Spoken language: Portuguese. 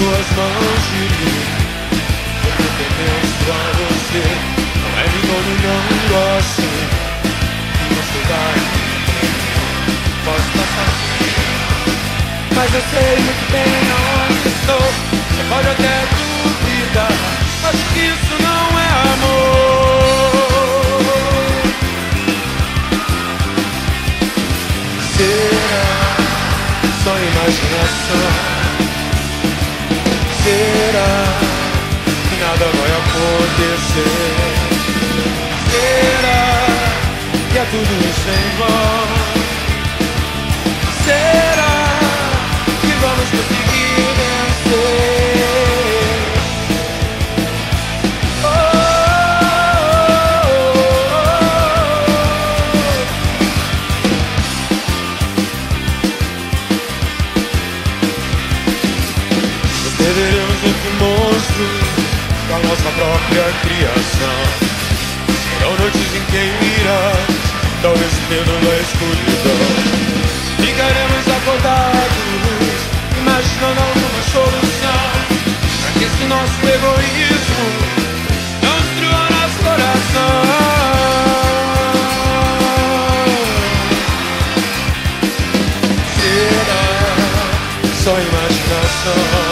suas mãos de mim. Eu pertenço pra você, não é me dominando assim. E você vai, posso passar. Mas eu sei muito bem aonde estou. Você pode até duvidar, acho que isso não é amor. Será só imaginação? Será que nada vai acontecer? Será que é tudo isso em vão? Será da nossa própria criação. Serão noites inteiras, talvez tendo na escuridão. Ficaremos acordados, imaginando alguma solução para que esse nosso egoísmo não destrua nosso coração. Será só imaginação?